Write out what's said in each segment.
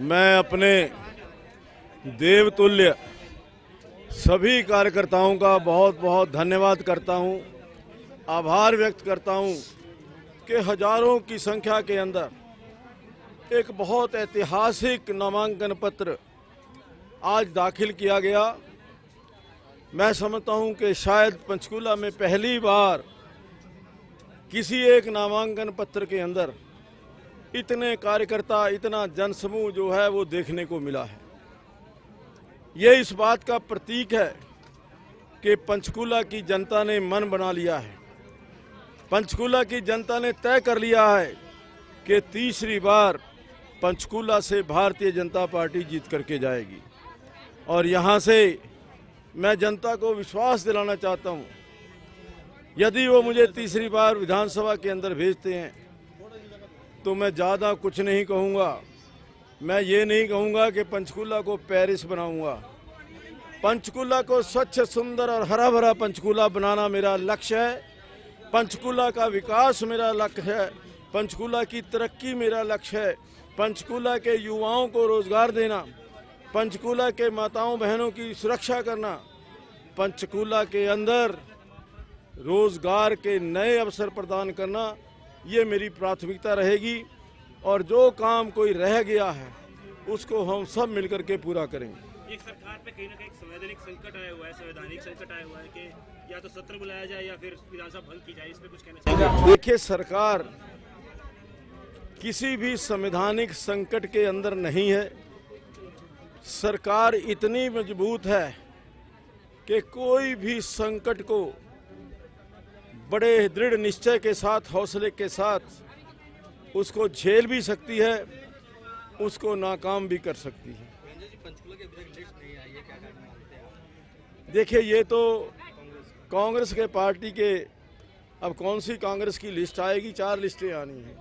मैं अपने देवतुल्य सभी कार्यकर्ताओं का बहुत बहुत धन्यवाद करता हूँ, आभार व्यक्त करता हूँ कि हज़ारों की संख्या के अंदर एक बहुत ऐतिहासिक नामांकन पत्र आज दाखिल किया गया। मैं समझता हूँ कि शायद पंचकूला में पहली बार किसी एक नामांकन पत्र के अंदर इतने कार्यकर्ता, इतना जनसमूह जो है वो देखने को मिला है। ये इस बात का प्रतीक है कि पंचकूला की जनता ने मन बना लिया है। पंचकूला की जनता ने तय कर लिया है कि तीसरी बार पंचकूला से भारतीय जनता पार्टी जीत करके जाएगी। और यहाँ से मैं जनता को विश्वास दिलाना चाहता हूँ। यदि वो मुझे तीसरी बार विधानसभा के अंदर भेजते हैं तो मैं ज़्यादा कुछ नहीं कहूँगा। मैं ये नहीं कहूँगा कि पंचकूला को पेरिस बनाऊँगा। पंचकूला को स्वच्छ, सुंदर और हरा भरा पंचकूला बनाना मेरा लक्ष्य है। पंचकूला का विकास मेरा लक्ष्य है। पंचकूला की तरक्की मेरा लक्ष्य है। पंचकूला के युवाओं को रोज़गार देना। पंचकूला के माताओं, बहनों की सुरक्षा करना। पंचकूला के अंदर रोज़गार के नए अवसर प्रदान करना। ये मेरी प्राथमिकता रहेगी और जो काम कोई रह गया है उसको हम सब मिलकर के पूरा करेंगे। एक सरकार पे कहीं ना कहीं संवैधानिक संकट आया हुआ है संवैधानिक संकट आया हुआ है कि या तो सत्र बुलाया जाए या फिर विधानसभा भंग की जाए इस पे कुछ कहना चाहिए देखिए सरकार किसी भी संवैधानिक संकट के अंदर नहीं है। सरकार इतनी मज़बूत है कि कोई भी संकट को बड़े दृढ़ निश्चय के साथ, हौसले के साथ उसको झेल भी सकती है, उसको नाकाम भी कर सकती है। देखिए, ये तो कांग्रेस के पार्टी के, अब कौन सी कांग्रेस की लिस्ट आएगी? चार लिस्टें आनी हैं।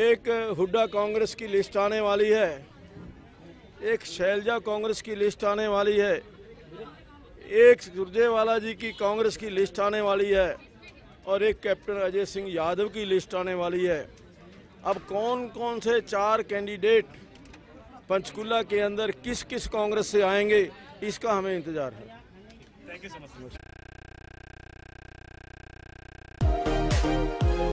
एक हुड्डा कांग्रेस की लिस्ट आने वाली है, एक शैलजा कांग्रेस की लिस्ट आने वाली है एक सुरजेवाला जी की कांग्रेस की लिस्ट आने वाली है और एक कैप्टन अजय सिंह यादव की लिस्ट आने वाली है। अब कौन कौन से चार कैंडिडेट पंचकुला के अंदर किस किस कांग्रेस से आएँगे, इसका हमें इंतज़ार है। Thank you so much